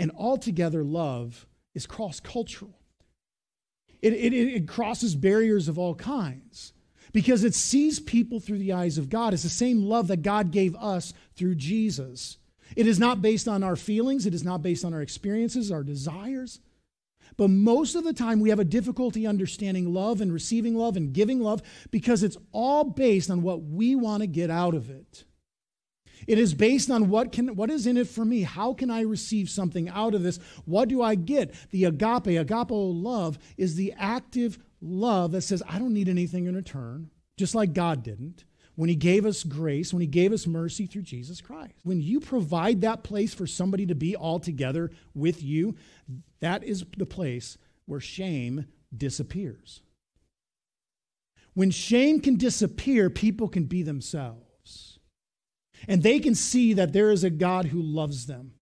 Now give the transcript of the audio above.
And altogether, love is cross cultural. It, it, it crosses barriers of all kinds because it sees people through the eyes of God. It's the same love that God gave us through Jesus. It is not based on our feelings, it is not based on our experiences, our desires. But most of the time, we have a difficulty understanding love and receiving love and giving love because it's all based on what we want to get out of it. It is based on what, can, what is in it for me. How can I receive something out of this? What do I get? The agape, agape love, is the active love that says, I don't need anything in return, just like God didn't when he gave us grace, when he gave us mercy through Jesus Christ. When you provide that place for somebody to be all together with you, that is the place where shame disappears. When shame can disappear, people can be themselves. And they can see that there is a God who loves them.